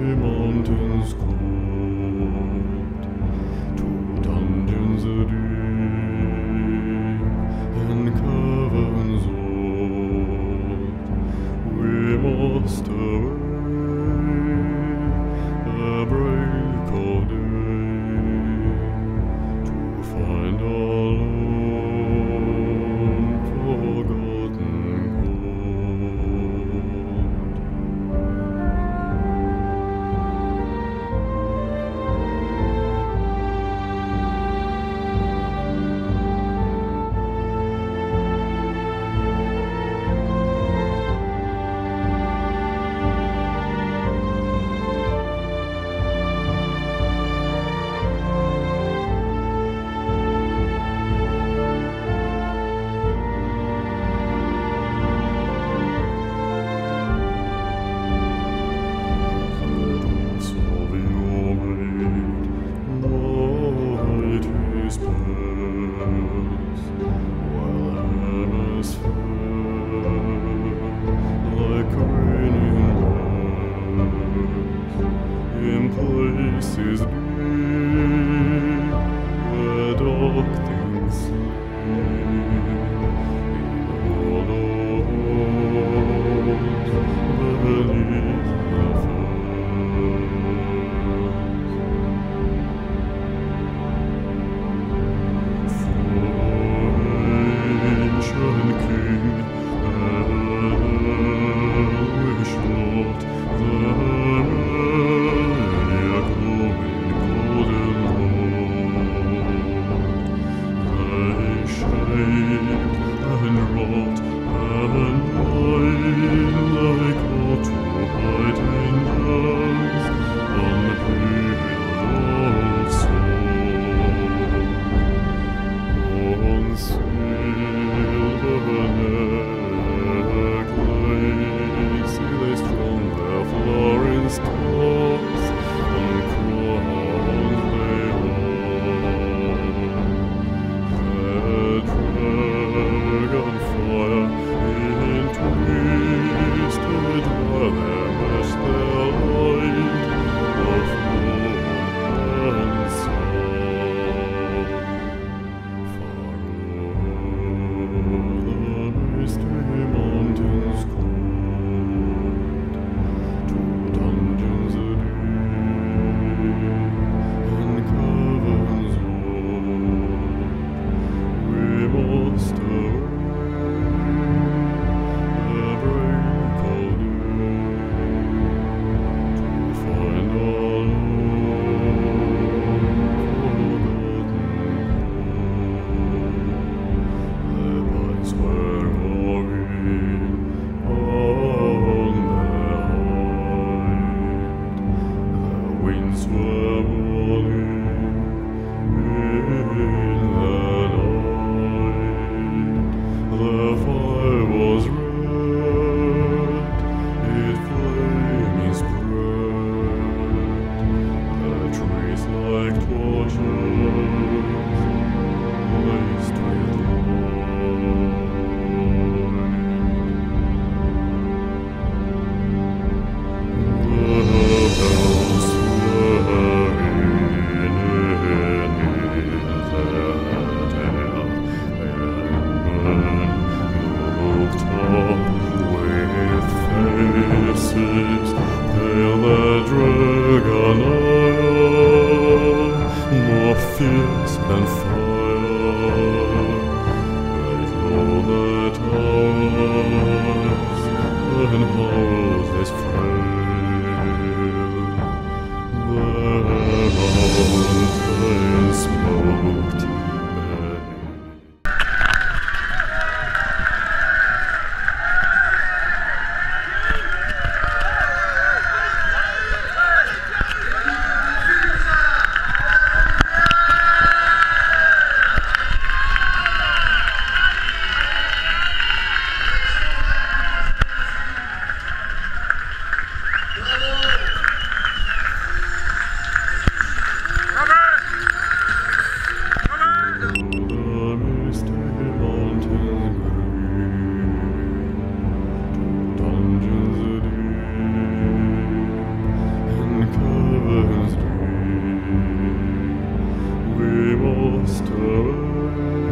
mountains cold to dungeons deep and caverns old. We must away. impulses be, were all in sua mole ist mein Feuer, es lodert aus, ein Haus ist frail. The mountain smoked Still.